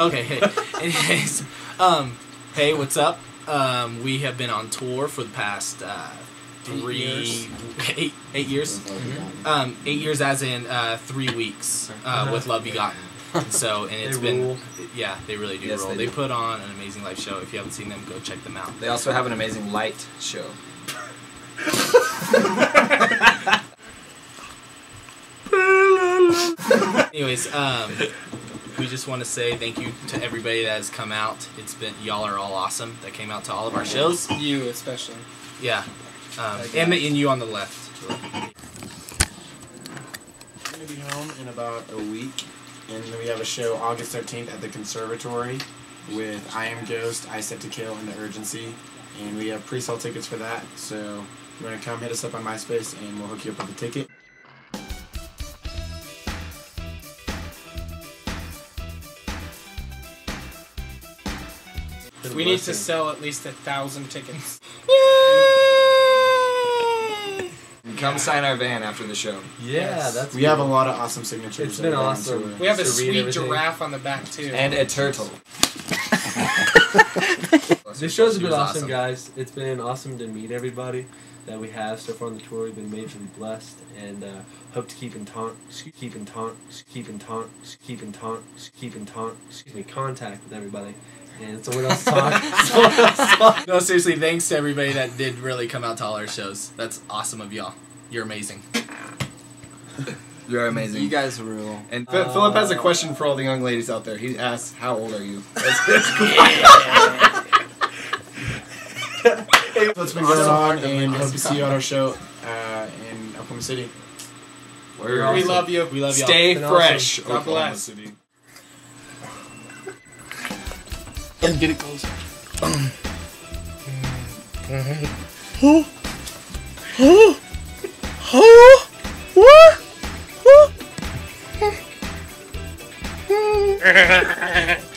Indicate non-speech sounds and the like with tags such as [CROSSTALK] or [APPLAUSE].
Okay. Hey. [LAUGHS] Anyways, um, hey, what's up? Um, we have been on tour for the past uh, three, years. eight, eight years. Um, eight years, as in uh, three weeks uh, with Love Begotten. And so, and it's [LAUGHS] They been, rule. yeah, they really do Yes, roll. they They, do. put on an amazing live show. If you haven't seen them, go check them out. They also have an amazing light show. [LAUGHS] Anyways, um, we just want to say thank you to everybody that has come out. It's been y'all are all awesome that came out to all of our shows. You especially. Yeah, um, and that. and you on the left. I'm gonna be home in about a week, and then we have a show August 13th at the Conservatory with I Am Ghost, I Set to Kill, and The Urgency, and we have pre-sale tickets for that. So if you wanna come, hit us up on MySpace, and we'll hook you up with a ticket. We need to sell at least a thousand tickets. Come sign our van after the show. Yeah, Yes. that's. We have a lot of awesome signatures. It's that been awesome. Uh, we have a sweet everything. giraffe on the back too. And a turtle. [LAUGHS] This show's been was awesome, guys. It's been awesome to meet everybody that we have so far on the tour. We've been majorly blessed, and uh, hope to keep in taunt, keep in taunt, keep in taunt, keep in taunt, keep in taunt. Excuse me, contact with everybody. And someone else talk. someone else talk. No, seriously, thanks to everybody that did really come out to all our shows. That's awesome of y'all. You're amazing. [LAUGHS] You're amazing. You guys rule. and Phil- Philip has a question for all the young ladies out there. He asks, "How old are you?" [LAUGHS] Hey, what's been going on, and hope to see you at our show uh, in Oklahoma City. Word. we love you. We love y'all. Stay Been fresh. God Oklahoma bless. City. Get it closer. フッ。